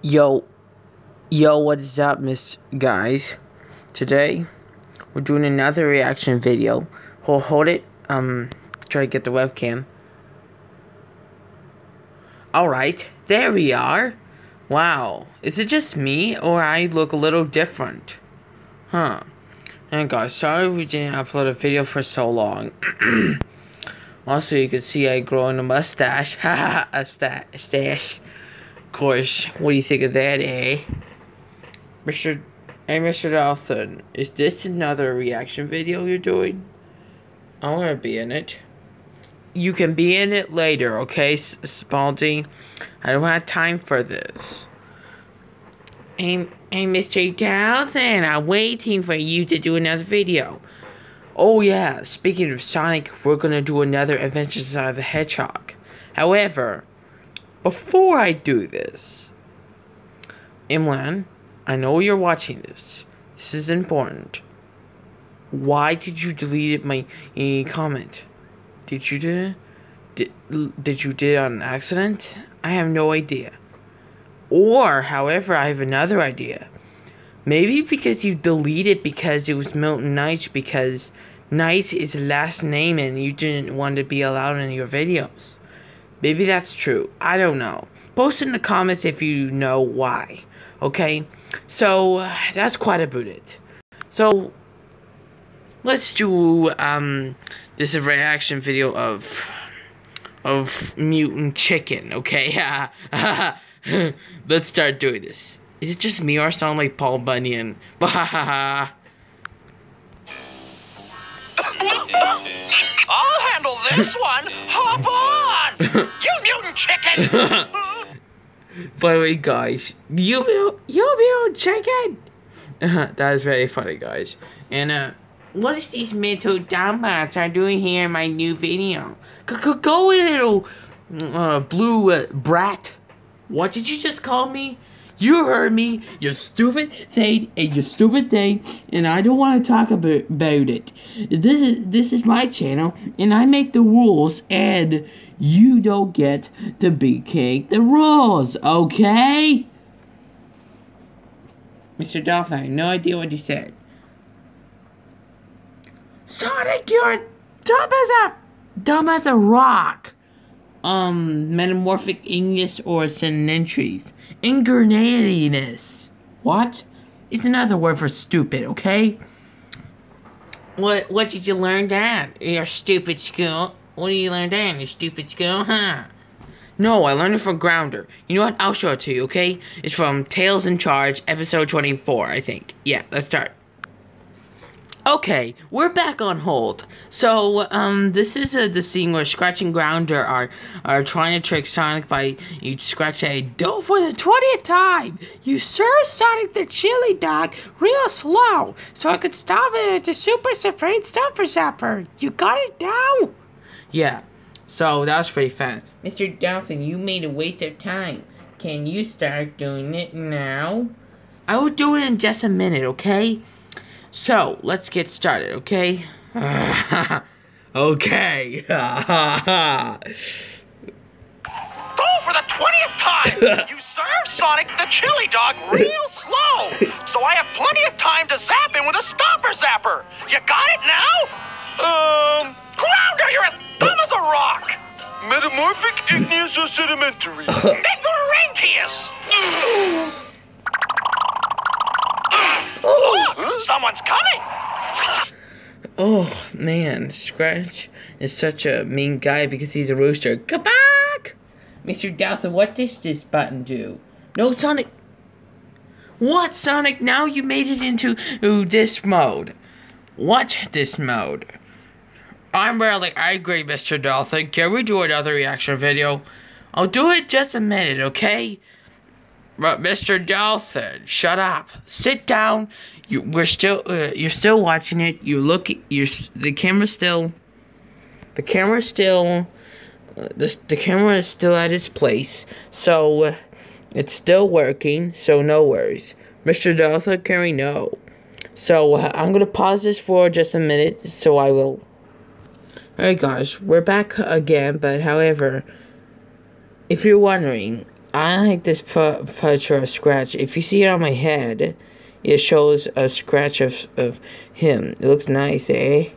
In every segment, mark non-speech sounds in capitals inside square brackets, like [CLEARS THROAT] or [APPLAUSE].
Yo, yo, what is up, Miss guys? Today, we're doing another reaction video. Hold, hold it. Um, try to get the webcam. All right, there we are. Wow, is it just me or I look a little different? Huh. And guys, sorry we didn't upload a video for so long. [CLEARS THROAT] also, you can see I grow growing a mustache. Haha, [LAUGHS] a sta- stash. Course, what do you think of that, eh? Mr. Hey, Mr. Dalton, is this another reaction video you're doing? I want to be in it. You can be in it later, okay, S- Spalding? I don't have time for this. Hey, hey, Mr. Dalton, I'm waiting for you to do another video. Oh yeah, speaking of Sonic, we're gonna do another Adventures of the Hedgehog. However, before I do this, Imlan, I know you're watching this. This is important. Why did you delete my uh, comment? Did you do? Did did you did it on accident? I have no idea. Or, however, I have another idea. Maybe because you deleted it because it was Milton Knight because Knight is last name and you didn't want to be allowed in your videos. Maybe that's true. I don't know. Post in the comments if you know why. Okay? So, that's quite about it. So, let's do, um, this reaction video of, of mutant chicken, okay? [LAUGHS] let's start doing this. Is it just me or sound like Paul Bunyan? [LAUGHS] [LAUGHS] I'll handle this [LAUGHS] one. Hop on, [LAUGHS] you mutant chicken. By the way, guys, you will you will chicken. that is very funny, guys. And uh, what is these mental dumbats are doing here in my new video? Go go, go little uh, blue uh, brat. What did you just call me? You heard me, you stupid thing, eh, and you stupid thing, and I don't want to talk about, it. This is this is my channel, and I make the rules, and you don't get to be king the rules, okay? Mr. Dolphin, no idea what you said. Sonic, you're dumb as a dumb as a rock um metamorphic English or synentries. Ingranatiness. What? It's another word for stupid, okay? What what did you learn that? Your stupid school. What did you learn that your stupid school, huh? No, I learned it from Grounder. You know what? I'll show it to you, okay? It's from Tails in Charge, episode 24, I think. Yeah, let's start. Okay, we're back on hold. So, um, this is a, the scene where Scratch and Grounder are are trying to trick Sonic by you Scratch say, "Do for the twentieth time, you serve Sonic the chili dog real slow, so I could stop it at the Super Supreme Stopper Zapper. You got it now?" Yeah. So that was pretty fun. Mr. Dolphin, you made a waste of time. Can you start doing it now? I will do it in just a minute, okay? So, let's get started, okay? [LAUGHS] okay. [LAUGHS] Go for the twentieth time. [LAUGHS] You serve Sonic the chili dog real slow, so I have plenty of time to zap him with a stopper zapper. You got it now? Um, Grounder, you're as dumb as a rock. metamorphic igneous or sedimentary? Ignorantius. [GASPS] Someone's coming. Oh, man. Scratch is such a mean guy because he's a rooster. Come back! Mr. Dolphin, what does this button do? No, Sonic. What, Sonic? Now you made it into ooh, this mode. What this mode? I'm really angry, Mr. Dolphin. Can we do another reaction video? I'll do it just a minute, okay? Mr. Dolphin, shut up. Sit down. You, we're still, uh, you're still watching it. You look, you're the camera's still, the camera's still, uh, the the camera is still at its place. So, uh, it's still working. So no worries, Mr. Dolphin. Can we know? So uh, I'm gonna pause this for just a minute. So I will. Alright, guys, we're back again. But however, if you're wondering, I like this pu- picture scratch. If you see it on my head, it shows a scratch of, of him. It looks nice, eh?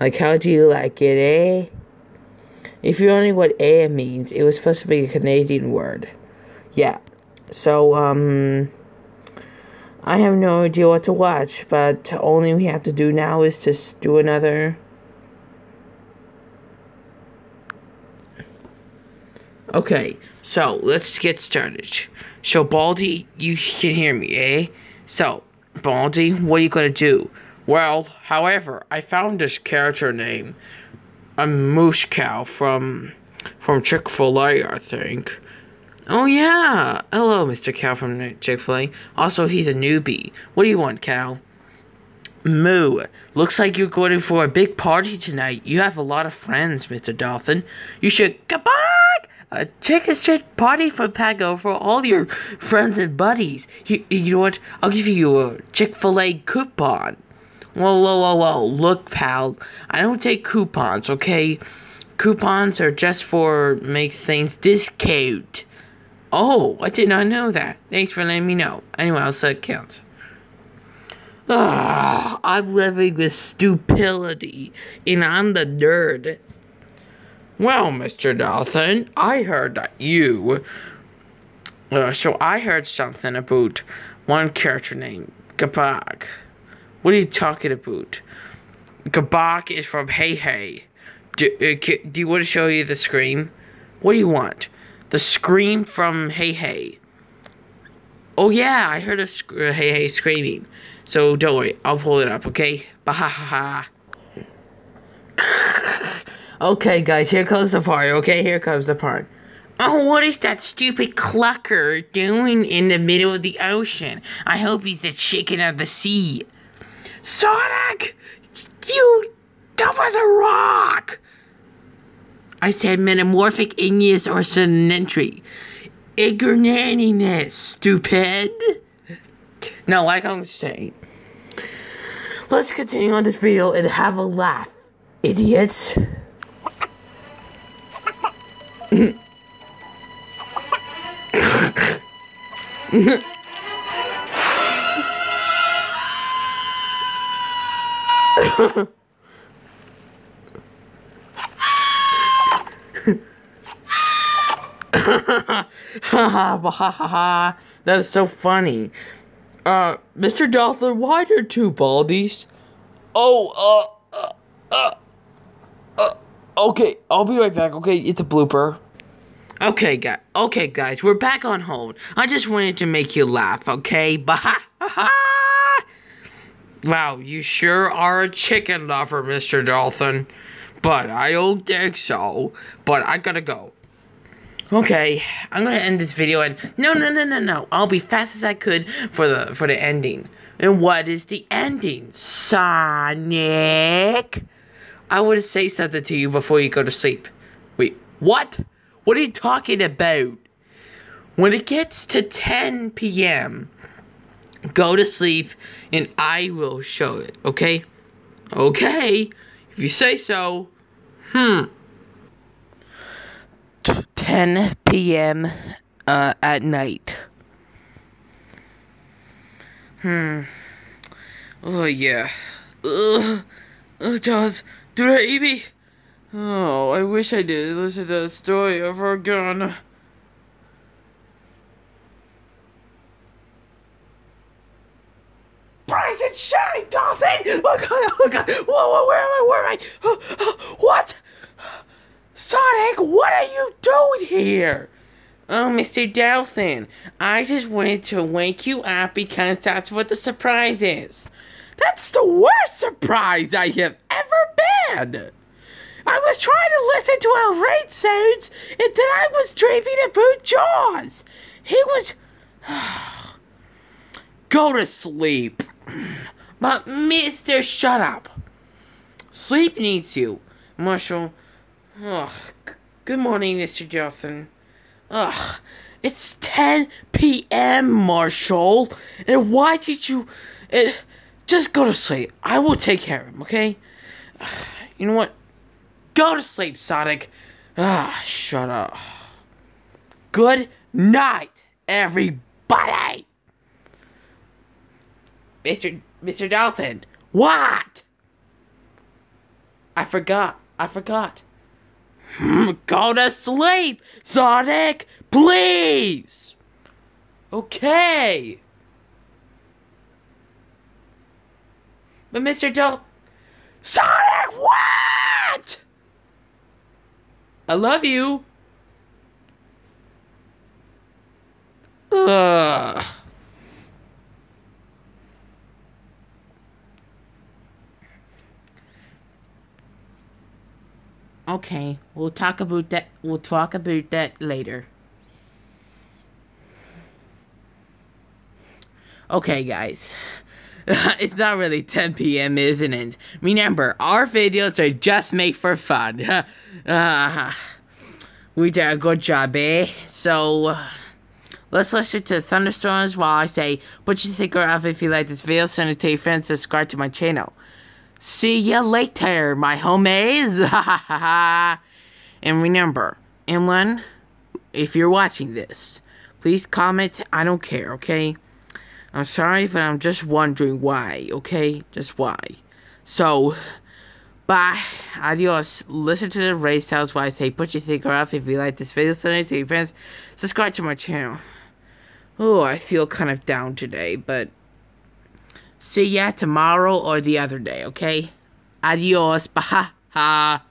Like, how do you like it, eh? If you only what eh means, it was supposed to be a Canadian word. Yeah. So, um. I have no idea what to watch, but only we have to do now is just do another. Okay, so let's get started. So, Baldy, you can hear me, eh? So, Baldy, what are you gonna do? Well, however, I found this character name, a moose cow from from Chick Fil A, I think. Oh yeah, hello, Mr. Cow from Chick Fil A. Also, he's a newbie. What do you want, Cow? Moo, looks like you're going for a big party tonight. You have a lot of friends, Mr. Dolphin. You should back! A chicken street party for Pago for all your friends and buddies. You, you know what? I'll give you a Chick fil A coupon. Whoa, whoa, whoa, whoa. Look, pal, I don't take coupons, okay? Coupons are just for makes things discount. Oh, I did not know that. Thanks for letting me know. Anyway, else that counts. Ah, I'm living with stupidity, and I'm the nerd. Well, Mr. Dolphin, I heard that you. Uh, so I heard something about one character named Gabak. What are you talking about? Gabak is from Hey Hey. Do, uh, do you want to show you the scream? What do you want? The scream from Hey Hey. Oh yeah, I heard a uh, Hey Hey screaming. So don't worry, I'll pull it up, okay? Bahahaha. Okay, guys, here comes the part. Okay, here comes the part. Oh, what is that stupid clucker doing in the middle of the ocean? I hope he's the chicken of the sea. Sonic! You dumb as a rock! I said metamorphic igneous or sedentary. Ignornaniness, stupid. Now, like I'm saying, let's continue on this video and have a laugh, idiots. ha ha ha ha ha. [LAUGHS] That is so funny. Uh, Mr. Dolphin, why are two baldies? Oh, uh, uh, uh, uh, okay, I'll be right back, okay? It's a blooper. Okay, guys. Okay, guys, we're back on hold. I just wanted to make you laugh, okay? Bah [LAUGHS] Wow, you sure are a chicken lover, Mr. Dolphin. But I don't think so. But I gotta go. Okay, I'm gonna end this video and no no no no no. I'll be fast as I could for the for the ending. And what is the ending? Sonic I would say something to you before you go to sleep. Wait, what? What are you talking about? When it gets to 10 p.m., go to sleep and I will show it, okay? Okay, if you say so. Hmm. 10 p.m. Uh, at night. Hmm. Oh, yeah. Ugh. Oh, Jaws, do that eat me? Oh, I wish I did listen to the story of her gun. Rise and shine, Dolphin! Oh god, oh god, whoa, whoa, where am I, where am I? Oh, [GASPS] oh, what? Sonic, what are you doing here? Oh, Mr. Dolphin, I just wanted to wake you up because that's what the surprise is. That's the worst surprise I have ever been. I was trying to listen to El raid sounds, and then I was dreaming about Jaws. He was. [SIGHS] Go to sleep. But, Mister, shut up. Sleep needs you. Marshall. Ugh. Good morning, Mr. Dolphin. Ugh. It's 10 p.m., Marshall. And why did you. Uh, just go to sleep. I will take care of him, okay? You know what? Go to sleep, Sonic. Ah, shut up. Good night, everybody. Mr. Mr. Dolphin, what? I forgot. I forgot. Go to sleep, Sonic, please. Okay. But Mr. Dol Sonic, what? I love you. Ugh. Okay, we'll talk about that. We'll talk about that later. Okay, guys. [LAUGHS] it's not really 10 p.m., isn't it? Remember, our videos are just made for fun. [LAUGHS] uh, we did a good job, eh? So, uh, let's listen to Thunderstorms while I say, put your sticker off if you like this video, send it to your friends, subscribe to my channel. See ya later, my homies. [LAUGHS] and remember, Emlyn, if you're watching this, please comment. I don't care, okay? I'm sorry, but I'm just wondering why, okay? Just why. So, bye. Adios. Listen to the race house while I say put your sticker off if you like this video. Send it to your friends. Subscribe to my channel. Oh, I feel kind of down today, but see ya tomorrow or the other day, okay? Adios. Ha.